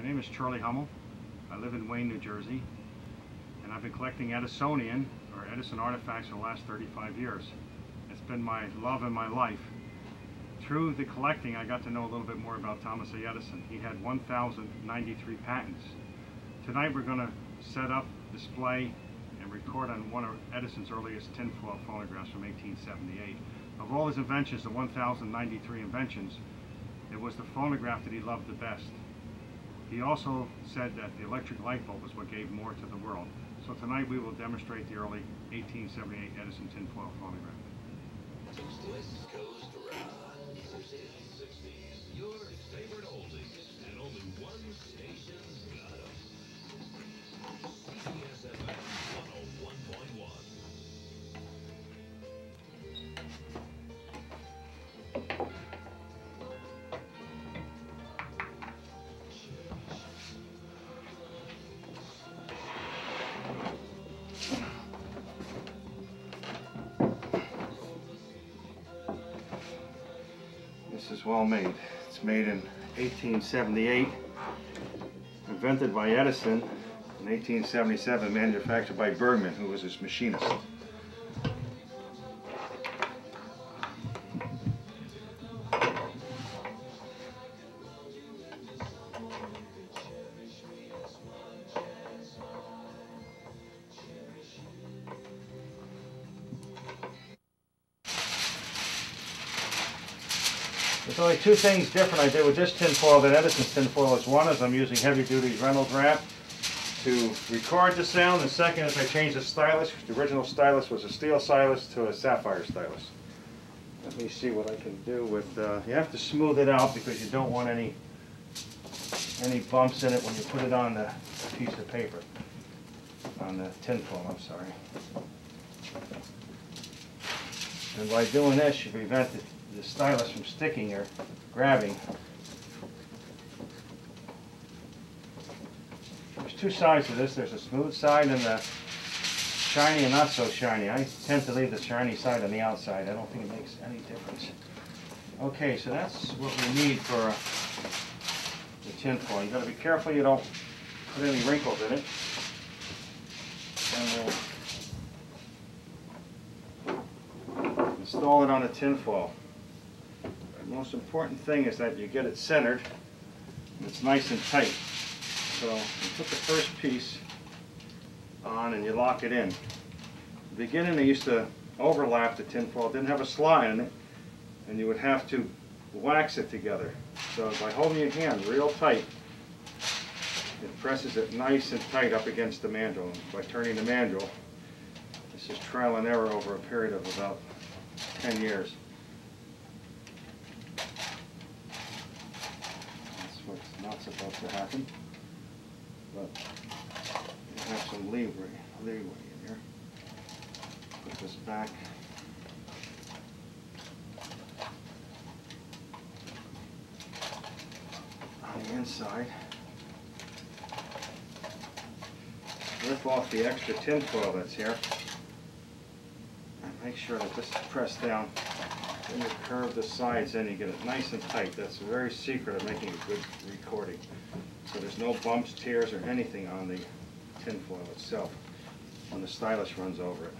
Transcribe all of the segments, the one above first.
My name is Charley Hummel. I live in Wayne, New Jersey, and I've been collecting Edisonian or Edison artifacts for the last 35 years. It's been my love and my life. Through the collecting, I got to know a little bit more about Thomas A. Edison. He had 1,093 patents. Tonight we're going to set up, display, and record on one of Edison's earliest tinfoil phonographs from 1878. Of all his inventions, the 1,093 inventions, it was the phonograph that he loved the best. He also said that the electric light bulb was what gave more to the world. So tonight we will demonstrate the early 1878 Edison tinfoil phonograph. Is well made. It's made in 1878, invented by Edison in 1877, manufactured by Bergmann, who was his machinist. There's only two things different I did with this tinfoil than Edison's tinfoil. Is one is I'm using heavy duty Reynolds wrap to record the sound. The second is I changed the stylus. The original stylus was a steel stylus to a sapphire stylus. Let me see what I can do with, uh, you have to smooth it out because you don't want any any bumps in it when you put it on the piece of paper. On the tinfoil, I'm sorry. And by doing this, you prevent the, the stylus from sticking or grabbing. There's two sides to this. There's a smooth side and the shiny and not so shiny. I tend to leave the shiny side on the outside. I don't think it makes any difference. Okay, so that's what we need for the tin foil. You've gotta be careful you don't put any wrinkles in it. And we'll install it on a tin foil. The most important thing is that you get it centered and it's nice and tight. So you put the first piece on and you lock it in. The beginning they used to overlap the tin foil, it didn't have a slide in it, and you would have to wax it together. So by holding your hand real tight, it presses it nice and tight up against the mandrel. And by turning the mandrel, this is trial and error over a period of about 10 years. That's what's not supposed to happen. But you have some leeway, leeway in here. Put this back. On the inside. Lift off the extra tin foil that's here. And make sure that this is pressed down. Then you curve the sides in, you get it nice and tight. That's the very secret of making a good recording. So there's no bumps, tears, or anything on the tinfoil itself when the stylus runs over it.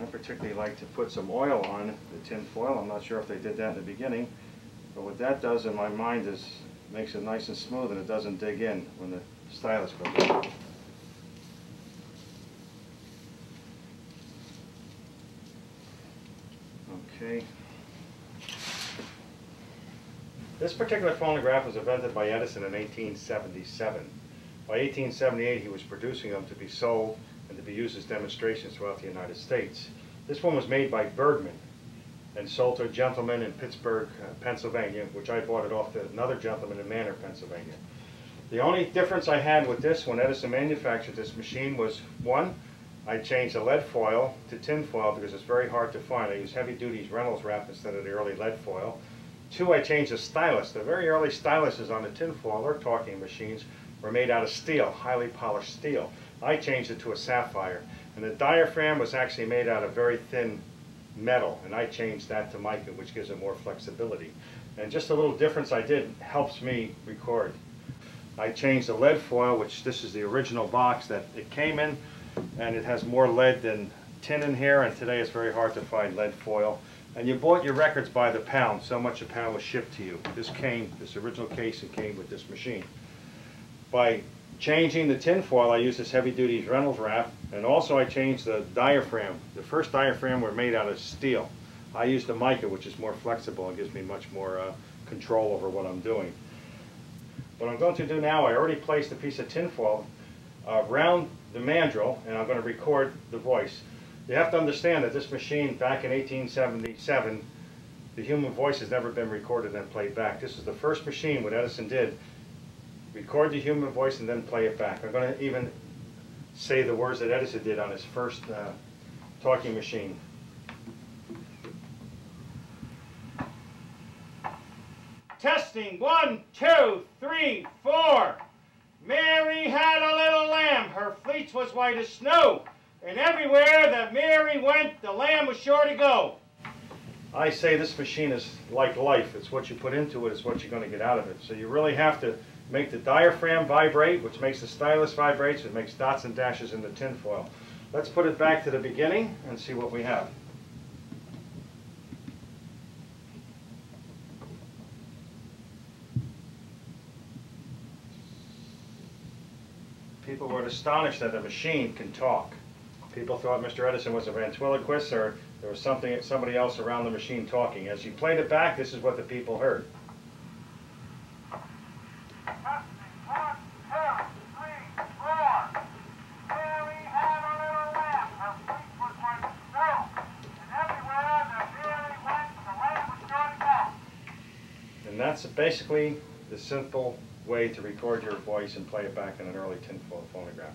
I particularly like to put some oil on the tinfoil. I'm not sure if they did that in the beginning, but what that does in my mind is makes it nice and smooth and it doesn't dig in when the stylus goes over. Okay. This particular phonograph was invented by Edison in 1877. By 1878, he was producing them to be sold and to be used as demonstrations throughout the United States. This one was made by Bergmann and sold to a gentleman in Pittsburgh, uh, Pennsylvania, which I bought it off to another gentleman in Manor, Pennsylvania. The only difference I had with this when Edison manufactured this machine was, one, I changed the lead foil to tin foil because it's very hard to find. I use heavy duty Reynolds wrap instead of the early lead foil. Two, I changed the stylus. The very early styluses on the tinfoil or talking machines were made out of steel, highly polished steel. I changed it to a sapphire. And the diaphragm was actually made out of very thin metal, and I changed that to mica, which gives it more flexibility. And just a little difference I did helps me record. I changed the lead foil, which this is the original box that it came in, and it has more lead than tin in here, and today it's very hard to find lead foil. And you bought your records by the pound, so much a pound was shipped to you. This came, this original case, it came with this machine. By changing the tin foil, I used this heavy duty Reynolds wrap, and also I changed the diaphragm. The first diaphragm were made out of steel. I used the mica, which is more flexible and gives me much more uh, control over what I'm doing. What I'm going to do now, I already placed a piece of tin foil around the mandrel, and I'm going to record the voice. You have to understand that this machine, back in 1877, the human voice has never been recorded and played back. This is the first machine, what Edison did, record the human voice and then play it back. I'm going to even say the words that Edison did on his first uh, talking machine. Testing, one, two, three, four. Mary had a little her fleece was white as snow, and everywhere that Mary went, the lamb was sure to go. I say this machine is like life. It's what you put into it, it's what you're going to get out of it. So you really have to make the diaphragm vibrate, which makes the stylus vibrate, it makes dots and dashes in the tinfoil. Let's put it back to the beginning and see what we have. People were astonished that a machine can talk. People thought Mr. Edison was a ventriloquist or there was something, somebody else around the machine talking. As you played it back, this is what the people heard. And that's basically the simple way to record your voice and play it back in an early tinfoil phonograph.